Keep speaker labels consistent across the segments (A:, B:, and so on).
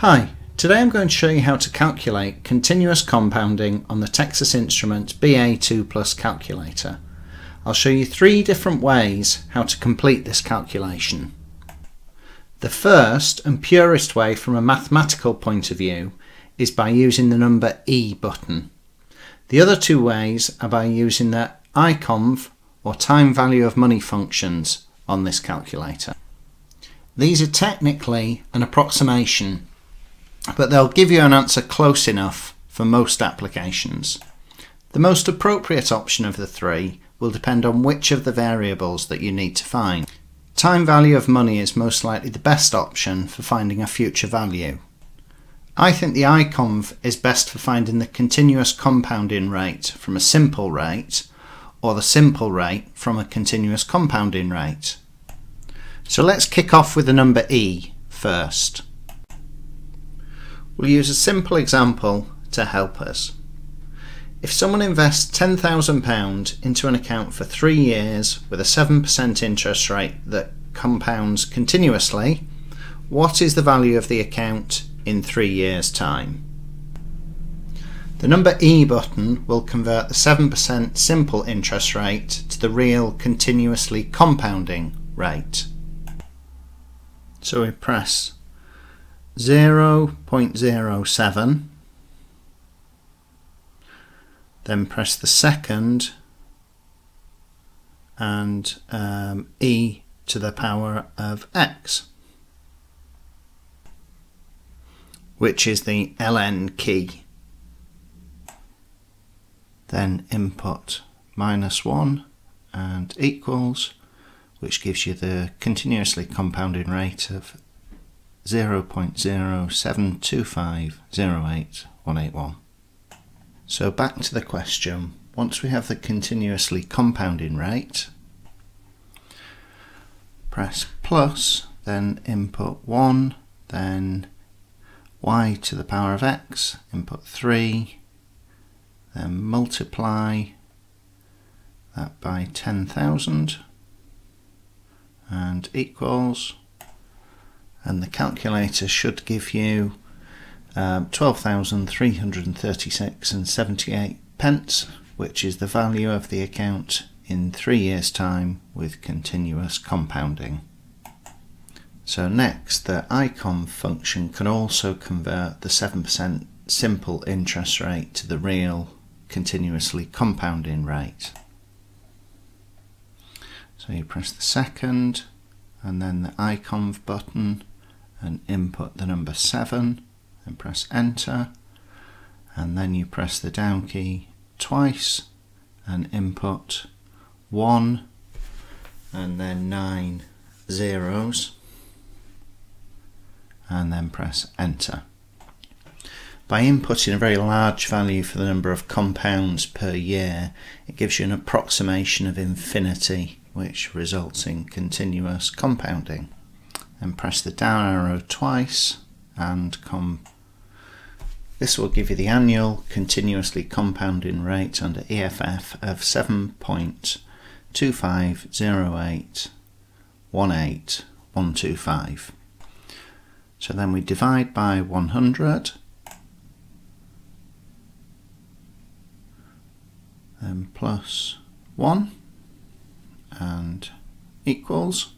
A: Hi, today I'm going to show you how to calculate continuous compounding on the Texas Instruments BA II Plus calculator. I'll show you three different ways how to complete this calculation. The first and purest way from a mathematical point of view is by using the number E button. The other two ways are by using the iconv or time value of money functions on this calculator. These are technically an approximation but they'll give you an answer close enough for most applications. The most appropriate option of the three will depend on which of the variables that you need to find. Time value of money is most likely the best option for finding a future value. I think the iconv is best for finding the continuous compounding rate from a simple rate or the simple rate from a continuous compounding rate. So let's kick off with the number e first. We'll use a simple example to help us. If someone invests £10,000 into an account for three years with a 7% interest rate that compounds continuously, what is the value of the account in three years' time? The number E button will convert the 7% simple interest rate to the real continuously compounding rate. So we press 0.07 then press the second and um, e to the power of x which is the ln key. Then input minus 1 and equals which gives you the continuously compounding rate of 0.072508181. So back to the question, once we have the continuously compounding rate, press plus, then input 1, then y to the power of x, input 3, then multiply that by 10,000 and equals and the calculator should give you um, 12,336 and 78 pence which is the value of the account in three years time with continuous compounding. So next the iconv function can also convert the 7% simple interest rate to the real continuously compounding rate. So you press the second and then the iconv button and input the number 7 and press enter and then you press the down key twice and input 1 and then 9 zeros and then press enter. By inputting a very large value for the number of compounds per year, it gives you an approximation of infinity, which results in continuous compounding and press the down arrow twice and come this will give you the annual continuously compounding rate under EFF of 7.250818125. So then we divide by 100 then plus 1 and equals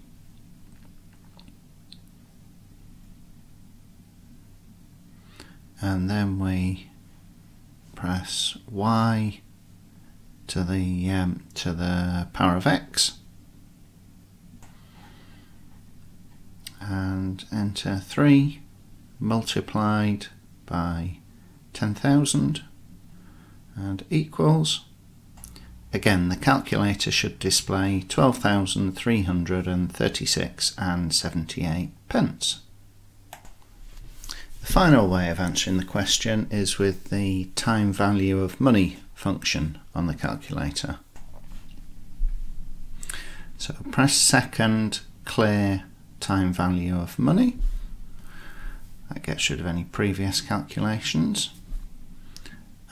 A: and then we press Y to the um, to the power of X and enter 3 multiplied by 10,000 and equals again the calculator should display 12,336 and 78 pence the final way of answering the question is with the time value of money function on the calculator. So press second, clear time value of money. That gets rid of any previous calculations.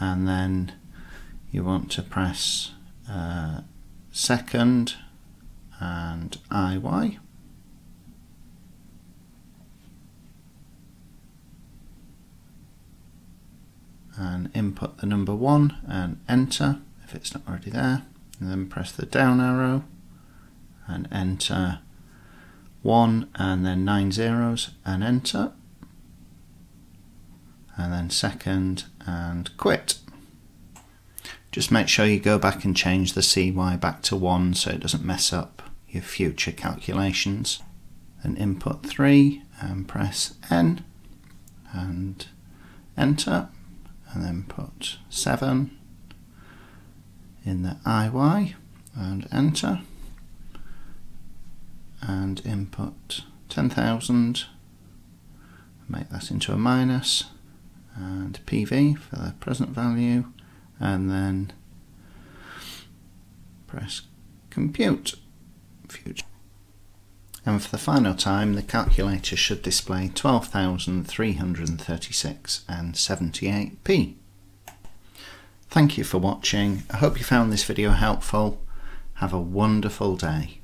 A: And then you want to press uh, second and IY. And input the number 1 and enter if it's not already there and then press the down arrow and enter 1 and then 9 zeros and enter and then second and quit. Just make sure you go back and change the CY back to 1 so it doesn't mess up your future calculations. Then input 3 and press N and enter and then put 7 in the IY and enter and input 10,000 make that into a minus and PV for the present value and then press compute. Future and for the final time the calculator should display 12,336 and 78p. Thank you for watching. I hope you found this video helpful. Have a wonderful day.